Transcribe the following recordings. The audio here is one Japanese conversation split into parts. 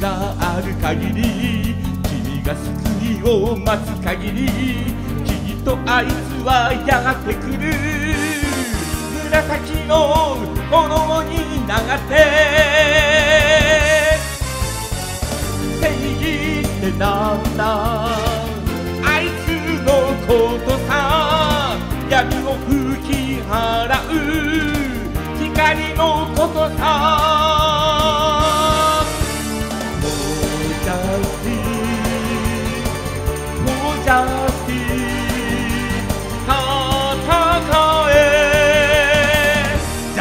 がある限り君が救いを待つ限りきっとあいつはやがて来る。紫の炎になって正義ってなんだ。あいつのことさ。闇を吹き払う。光のことさ。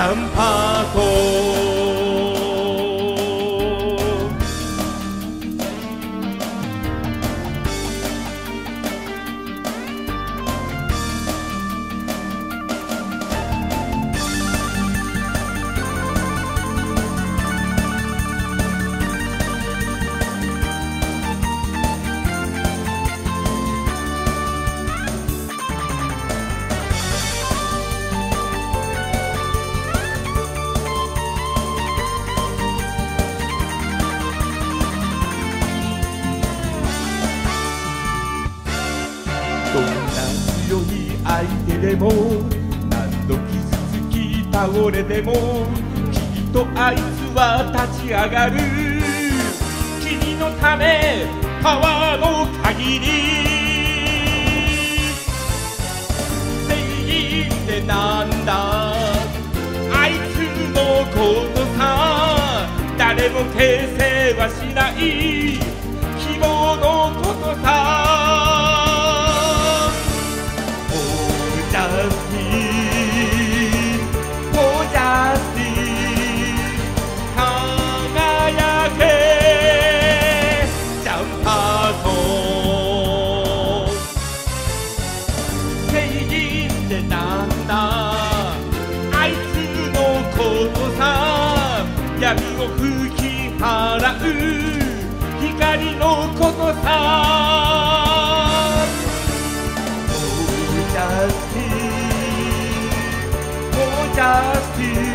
哪怕多。強い相手でも何度傷つき倒れてもきっとあいつは立ち上がる。君のためパワーの限り。正義ってなんだあいつのことさ誰も形成はしない。す光のことさ「Oh, just you, oh, just you